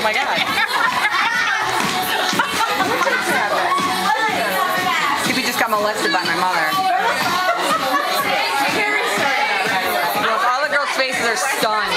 Oh my god. Kippy just got molested by my mother. All the girls' faces are stunned.